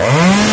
Oh.